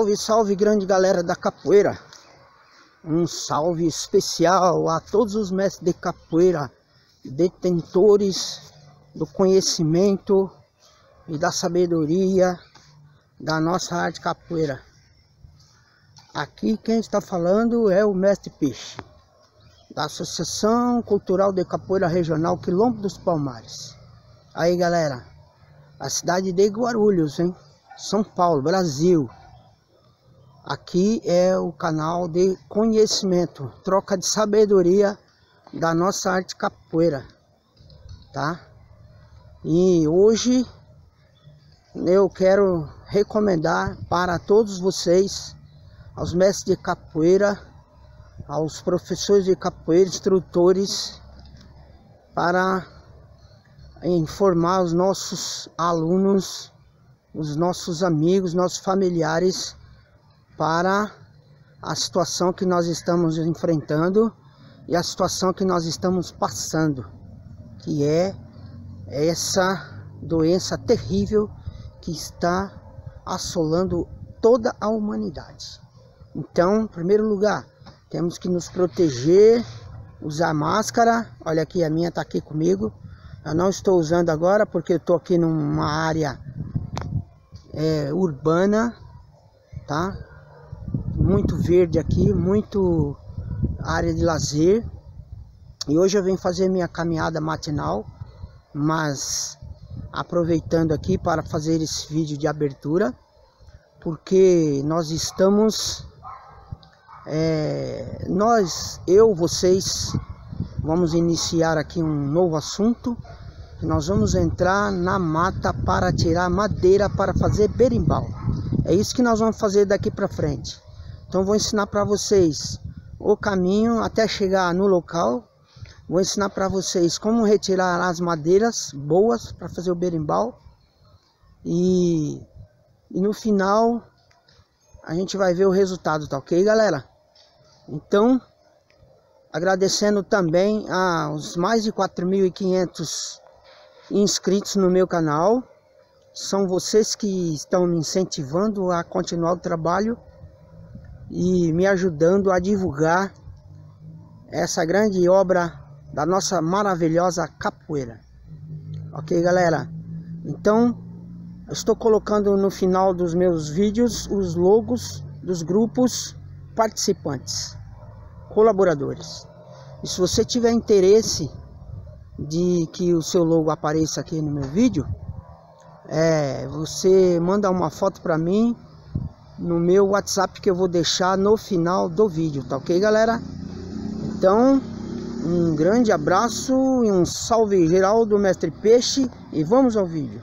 Salve, salve, grande galera da capoeira. Um salve especial a todos os mestres de capoeira, detentores do conhecimento e da sabedoria da nossa arte capoeira. Aqui quem está falando é o mestre Peixe, da Associação Cultural de Capoeira Regional Quilombo dos Palmares. Aí galera, a cidade de Guarulhos, hein? São Paulo, Brasil. Aqui é o canal de conhecimento, troca de sabedoria da nossa arte capoeira, tá? E hoje eu quero recomendar para todos vocês, aos mestres de capoeira, aos professores de capoeira, instrutores, para informar os nossos alunos, os nossos amigos, nossos familiares para a situação que nós estamos enfrentando e a situação que nós estamos passando, que é essa doença terrível que está assolando toda a humanidade. Então, em primeiro lugar, temos que nos proteger, usar máscara. Olha aqui, a minha está aqui comigo. Eu não estou usando agora porque eu estou aqui numa área é, urbana, tá? Muito verde aqui, muito área de lazer. E hoje eu venho fazer minha caminhada matinal, mas aproveitando aqui para fazer esse vídeo de abertura, porque nós estamos, é, nós, eu, vocês, vamos iniciar aqui um novo assunto. Nós vamos entrar na mata para tirar madeira para fazer berimbau. É isso que nós vamos fazer daqui para frente. Então vou ensinar para vocês o caminho até chegar no local. Vou ensinar para vocês como retirar as madeiras boas para fazer o berimbau. E, e no final a gente vai ver o resultado, tá ok, galera? Então, agradecendo também aos mais de 4.500 inscritos no meu canal. São vocês que estão me incentivando a continuar o trabalho e me ajudando a divulgar essa grande obra da nossa maravilhosa capoeira. Ok, galera? Então, estou colocando no final dos meus vídeos os logos dos grupos participantes, colaboradores. E se você tiver interesse de que o seu logo apareça aqui no meu vídeo, é, você manda uma foto para mim no meu WhatsApp que eu vou deixar no final do vídeo, tá ok, galera? Então, um grande abraço e um salve geral do Mestre Peixe e vamos ao vídeo.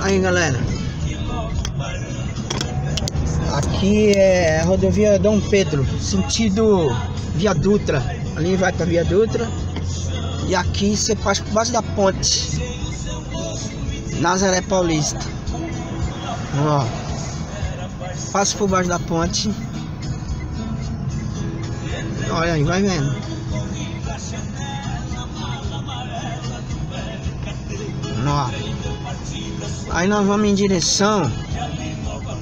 Aí, galera. Aqui é a rodovia Dom Pedro, sentido Via Dutra. Ali vai para Via Dutra. E aqui você passa por baixo da ponte. Nazaré Paulista. Ó. Passa por baixo da ponte. Olha aí, vai vendo. Ó. Aí nós vamos em direção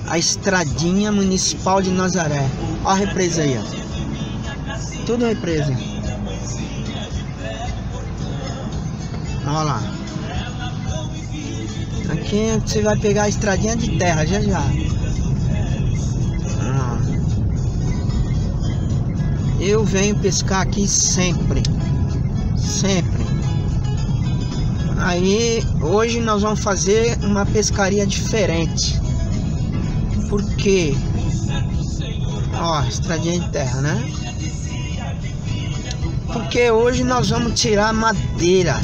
à estradinha municipal de Nazaré. Ó a represa aí, ó. Tudo represa. Olha lá. Aqui você vai pegar a estradinha de terra já já. Ah. Eu venho pescar aqui sempre. Sempre. Aí hoje nós vamos fazer uma pescaria diferente. Porque ó, estradinha de terra, né? Porque hoje nós vamos tirar madeira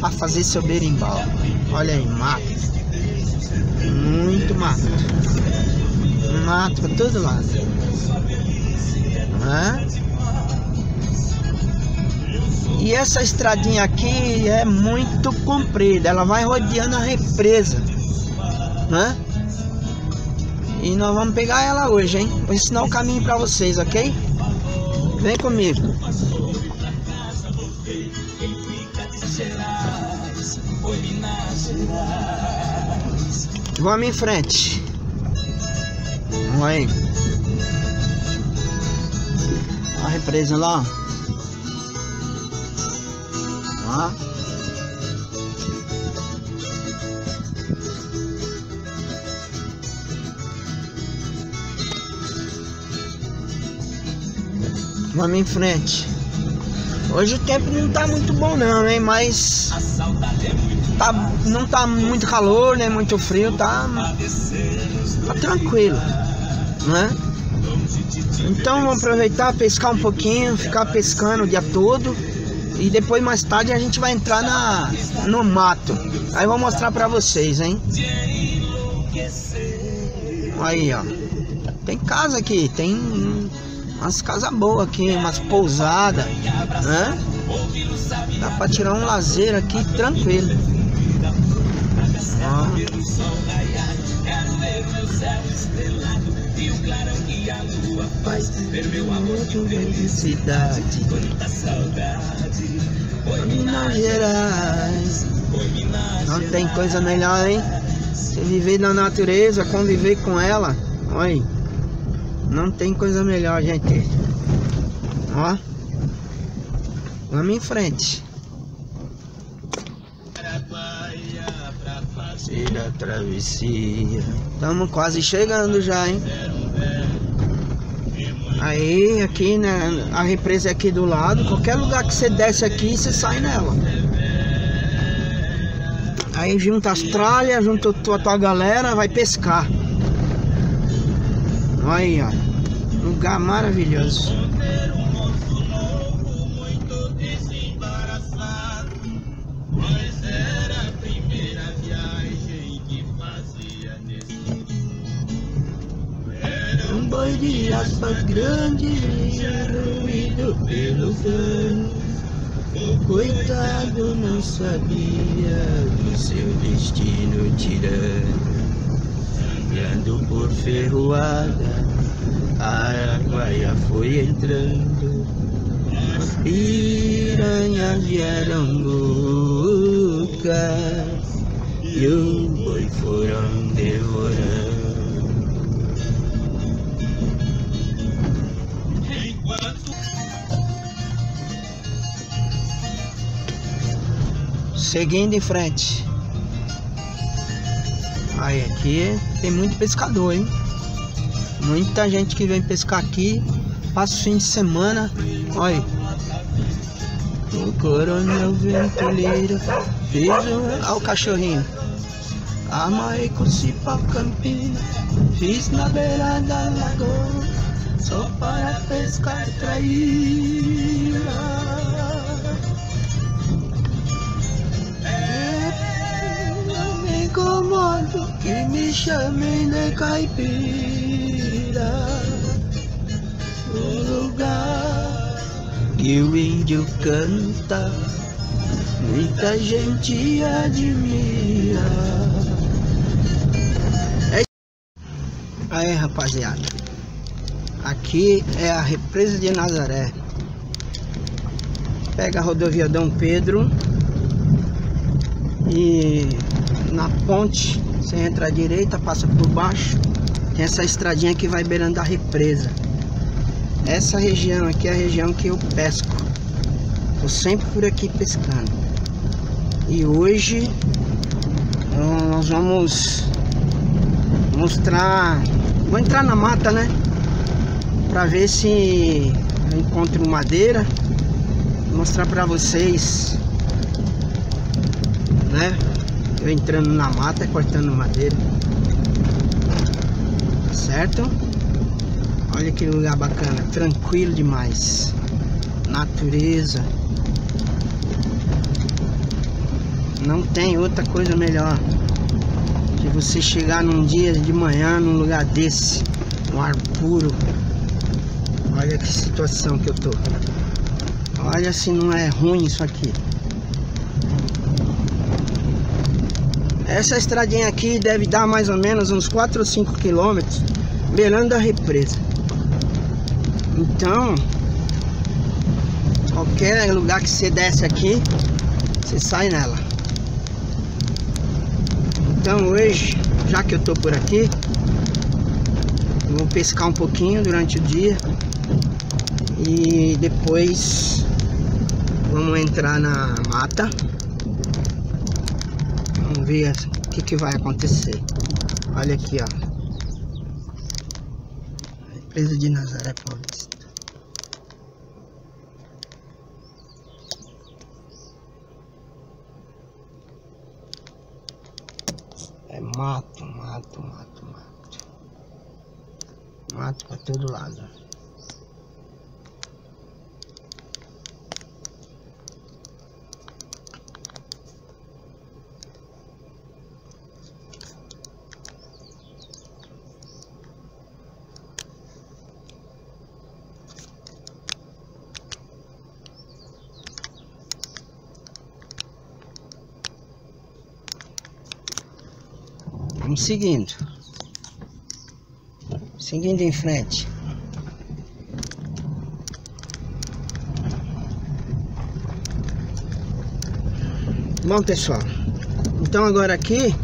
para fazer seu berimbau. Olha aí, mato. Muito mato. Mato pra todo lado. Né? E essa estradinha aqui é muito comprida. Ela vai rodeando a represa. Né? E nós vamos pegar ela hoje, hein? Vou ensinar o caminho pra vocês, ok? Vem comigo. Quem Vamos em frente. Vamos aí. A represa lá. Ó. Vamos em frente. Hoje o tempo não tá muito bom não, hein? Mas tá, não tá muito calor, nem muito frio, tá, tá tranquilo, né? Então vamos aproveitar, pescar um pouquinho, ficar pescando o dia todo e depois mais tarde a gente vai entrar na, no mato. Aí vou mostrar pra vocês, hein? Aí, ó. Tem casa aqui, tem umas casas boas aqui, umas pousadas, né? Dá pra tirar um lazer aqui tranquilo. Ó. Faz ver meu amor com felicidade Minas Gerais Não tem coisa melhor, hein? Você viver na natureza, conviver com ela Olha não tem coisa melhor, gente. Ó. Vamos em frente. Fazer a travessia. Estamos quase chegando já, hein? Aí, aqui, né? A represa é aqui do lado. Qualquer lugar que você desce aqui, você sai nela. Aí junta as tralhas, junta a tua galera, vai pescar. Olha aí, ó. Lugar maravilhoso. Boi de aspas grande, ruído pelo cano. O coitado não sabia do seu destino tirano sangrando por ferroada, a já foi entrando, as piranhas vieram loucas e o boi foram devorando. Seguindo em frente. Aí aqui tem muito pescador, hein? Muita gente que vem pescar aqui, passa o fim de semana. Olha. O coronel ventoleiro fez um... Olha o cachorrinho. Amarrei com cipó campina, fiz na beira da lagoa, só para pescar traíra. Que me chamem de caipira O lugar que o índio canta Muita gente admira. É Aí rapaziada Aqui é a represa de Nazaré. Pega a rodovia Dom Pedro e na ponte, você entra à direita, passa por baixo, tem essa estradinha que vai beirando a represa. Essa região aqui é a região que eu pesco. Tô sempre por aqui pescando. E hoje nós vamos mostrar, vou entrar na mata, né? Pra ver se eu encontro madeira, mostrar pra vocês, né? Entrando na mata, cortando madeira. Certo? Olha que lugar bacana, tranquilo demais. Natureza. Não tem outra coisa melhor que você chegar num dia de manhã num lugar desse, um ar puro. Olha que situação que eu tô. Olha se não é ruim isso aqui. Essa estradinha aqui deve dar mais ou menos uns 4 ou 5 quilômetros beirando a represa. Então, Qualquer lugar que você desce aqui, você sai nela. Então hoje, já que eu tô por aqui, vou pescar um pouquinho durante o dia e depois vamos entrar na mata. Ver o que, que vai acontecer. Olha aqui, ó. Presa de Nazaré Paulista. É mato, mato, mato, mato. Mato pra todo lado. Vamos seguindo. Seguindo em frente. Bom, pessoal. Então agora aqui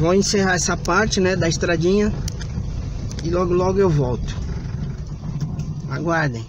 vou encerrar essa parte, né, da estradinha e logo logo eu volto. Aguardem.